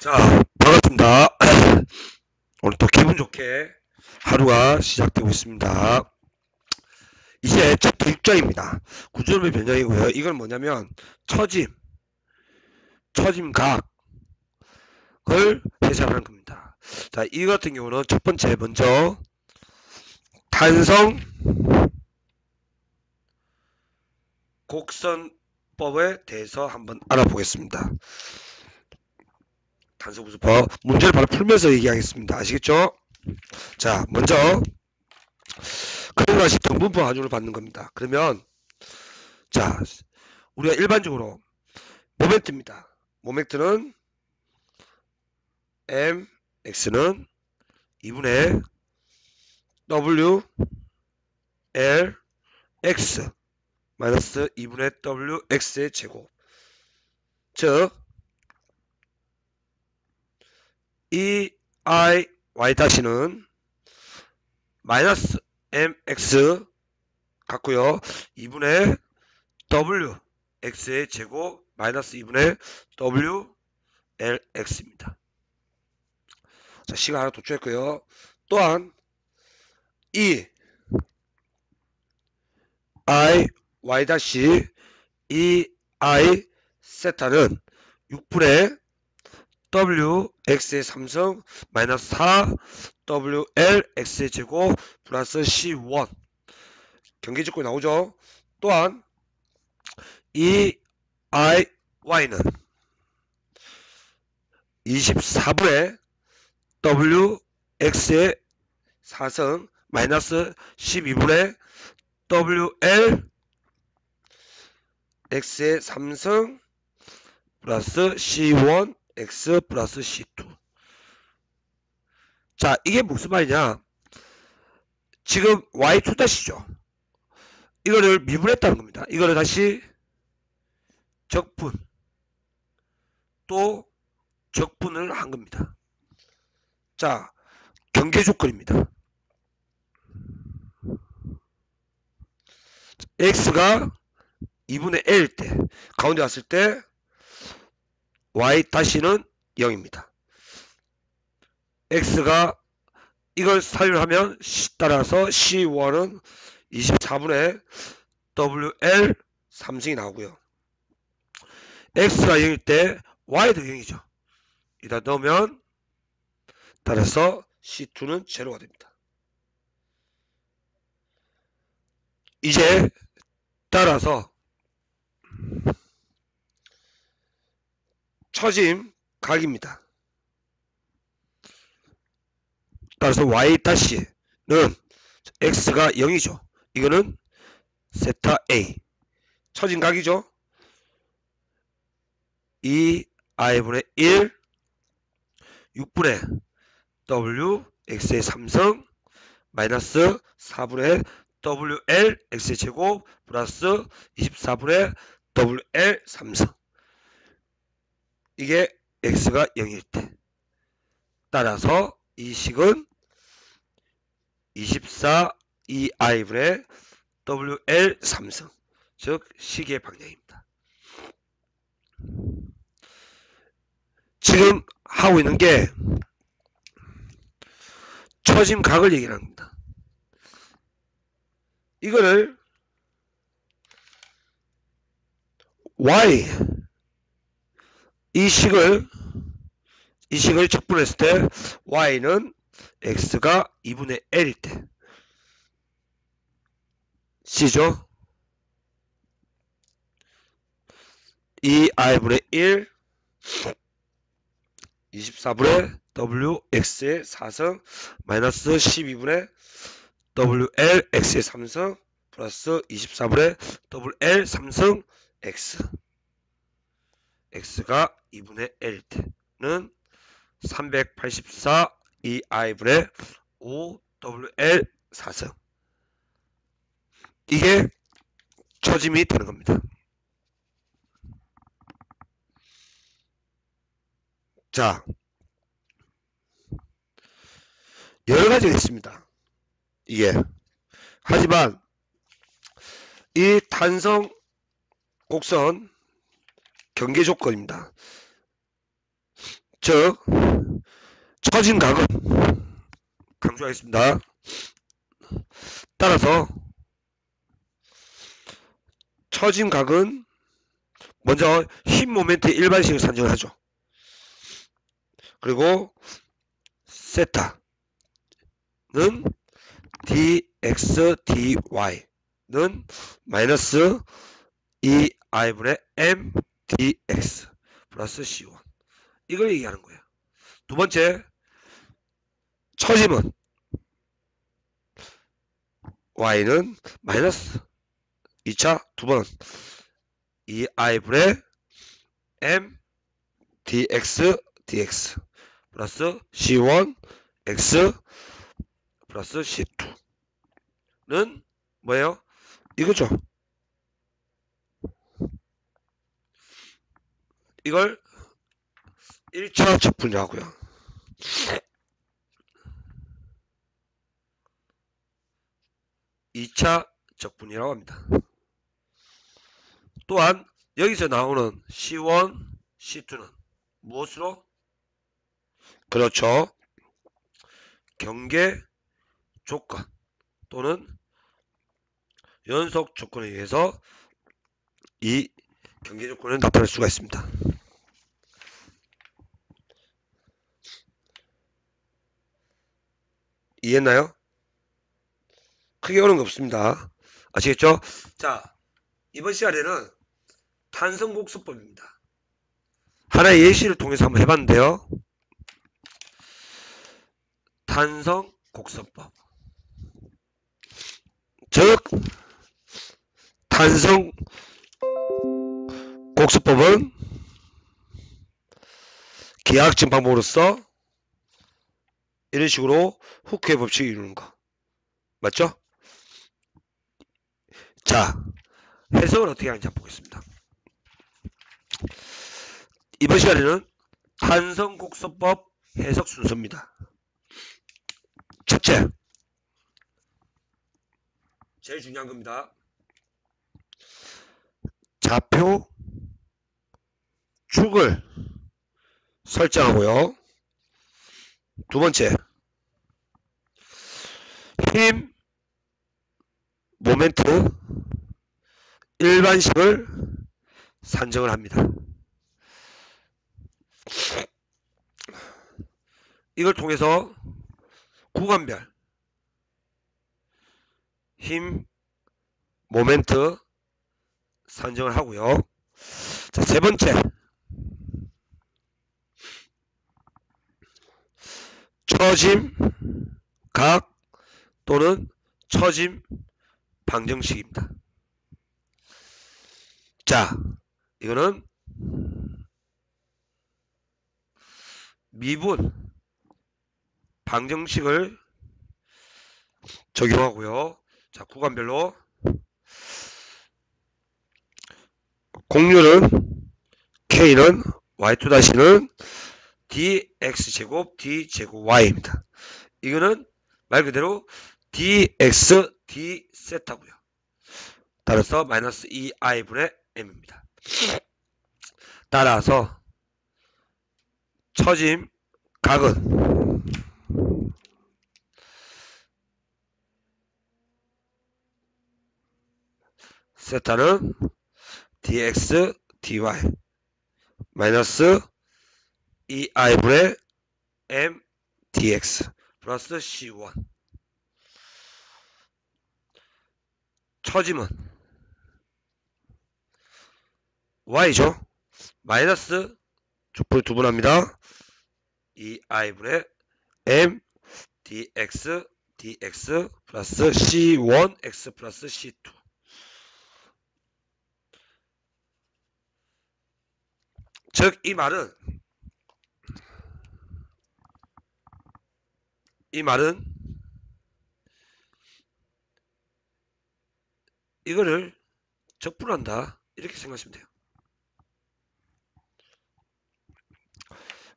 자, 반갑습니다. 오늘 또 기분 좋게 하루가 시작되고 있습니다. 이제 챕터 6장입니다. 구조름의 변형이고요. 이건 뭐냐면 처짐, 처짐각을 해석하는 겁니다. 자, 이 같은 경우는 첫 번째 먼저 탄성 곡선법에 대해서 한번 알아보겠습니다. 단서구조법 문제를 바로 풀면서 얘기하겠습니다. 아시겠죠? 자, 먼저 것이 등분법 한줄을 받는 겁니다. 그러면 자, 우리가 일반적으로 모멘트입니다. 모멘트는 m x는 2분의 w l x 마이너스 2분의 w x의 제곱 즉 이 i y 다시는 마이너스 mx 같고요. 2분의 w x의 제곱 마이너스 2분의 w lx입니다. 자, 시간 하나 도출했고요. 또한 이 i y 다시 이 i 세타는 6분의 w x의 3성 마이너스 4 w l x의 제곱 플러스 c1 경계 직구 나오죠. 또한 이 i y는 24분의 w x의 4성 마이너스 12분의 w l x의 3성 플러스 c1 x 플러스 c2 자 이게 무슨 말이냐? 지금 y2 다시죠? 이거를 미분했다는 겁니다. 이거를 다시 적분. 또 적분을 한 겁니다. 자 경계 조건입니다. x가 2분의 L일 때 가운데 왔을 때 y 다시는 0입니다. x가 이걸 사율하면 따라서 c1은 24분의 wl 3승이 나오고요. x가 0일 때 y도 0이죠. 이다 넣으면 따라서 c2는 제로가 됩니다. 이제 따라서 처짐 각입니다. 따라서 y 다시는 x가 0이죠. 이거는 세타 a 처진 각이죠. 2 i분의 1 6분의 w x의 3성 마이너스 4분의 wl x의 제곱 플러스 24분의 wl 3성 이게 x가 0일 때 따라서 이 식은 24 2i분의 wl 3승 즉 시계의 방향입니다. 지금 하고 있는 게 처짐 각을 얘기를 합니다. 이거를 y 이 식을 이 식을 적분했을 때 y는 x가 2분의 l일 때 c죠. 2i분의 1 24분의 w x의 4성 마이너스 12분의 wl x의 3성 플러스 24분의 wl 3성 x x가 2분의 L 때는 384 2i분의 5wl 4성 이게 처짐이 되는 겁니다. 자 여러 가지가 있습니다. 이게 하지만 이 탄성 곡선 경계 조건입니다. 즉 처진 각은 강조하겠습니다. 따라서 처진 각은 먼저 힘 모멘트 일반식을 산정을 하죠. 그리고 세타는 dx dy는 마이너스 2i분의 m dx 플러스 c1 이걸 얘기하는 거예요. 두 번째 처짐은 y는 마이너스 2차 두 번 2i분의 m dx dx 플러스 c1 x 플러스 c2는 뭐예요? 이거죠. 이걸 1차 적분이라고요. 2차 적분이라고 합니다. 또한 여기서 나오는 C1, C2는 무엇으로? 그렇죠. 경계 조건 또는 연속 조건에 의해서 이 경계 조건을 나타낼 수가 있습니다. 이해했나요? 크게 어려운 거 없습니다. 아시겠죠? 자, 이번 시간에는 탄성곡수법입니다. 하나의 예시를 통해서 한번 해봤는데요. 탄성곡수법. 즉, 탄성곡수법은 기하학적 방법으로서 이런 식으로 후크의 법칙을 이루는 거. 맞죠? 자, 해석을 어떻게 하는지 한번 보겠습니다. 이번 시간에는 탄성곡서법 해석 순서입니다. 첫째, 제일 중요한 겁니다. 좌표 축을 설정하고요. 두 번째, 힘, 모멘트, 일반식을 산정을 합니다. 이걸 통해서 구간별 힘, 모멘트 산정을 하고요. 자, 세 번째 처짐, 각 또는 처짐 방정식입니다. 자, 이거는 미분 방정식을 적용하고요. 자, 구간별로 공률은 k는 y2 다시는 dx제곱 d제곱 y입니다. 이거는 말 그대로 dx d 세타고요. 따라서 마이너스 2i분의 m입니다. 따라서 처짐 각은 세타는 dx dy 마이너스 2i분의 m dx 플러스 c1 처짐은 y죠. 마이너스 족불 두분합니다. 2i분의 m dx dx 플러스 c1x 플러스 c2 즉 이 말은 이 말은 이거를 적분한다 이렇게 생각하시면 돼요.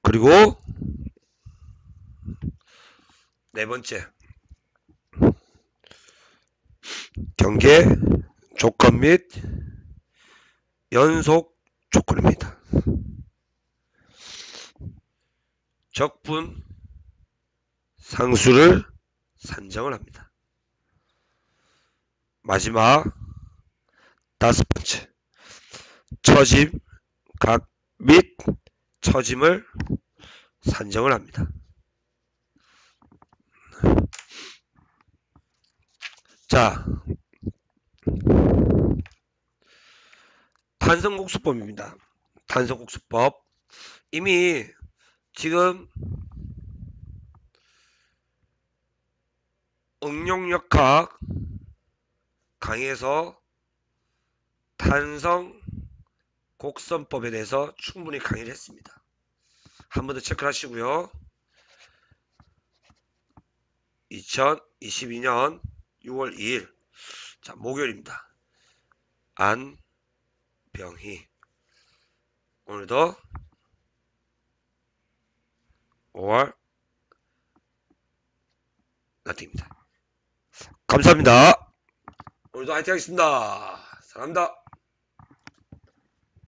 그리고 네 번째 경계 조건 및 연속 조건입니다. 적분 상수를 산정을 합니다. 마지막 다섯 번째 처짐 각 및 처짐을 산정을 합니다. 자, 탄성국수법입니다. 탄성국수법. 이미 지금 응용역학 강의에서 탄성 곡선법에 대해서 충분히 강의를 했습니다. 한 번 더 체크를 하시고요. 2022년 6월 2일 자 목요일입니다. 안병희 오늘도 5월 나트입니다. 감사합니다. 오늘도 화이팅 하겠습니다. 사랑합니다.